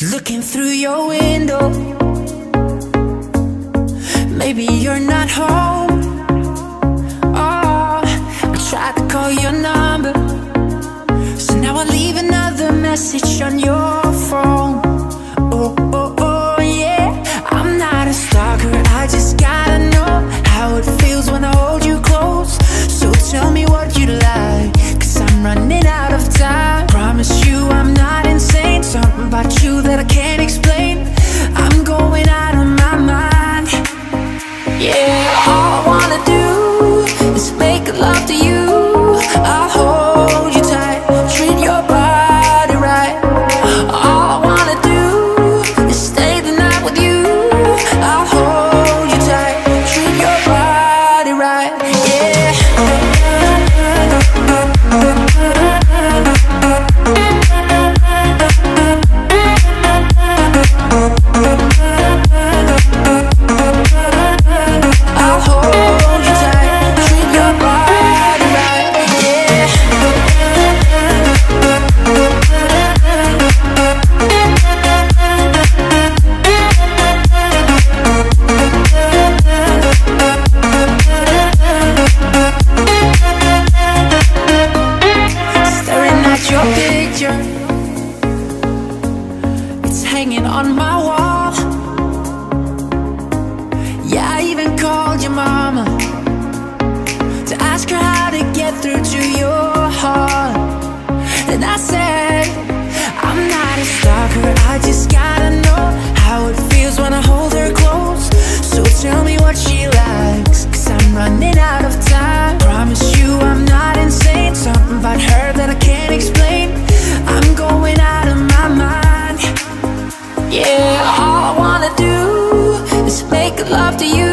Looking through your window. Maybe you're not home. Oh, I tried to call your number. So now I leave another message on your Yeah. hanging on my wall. after you.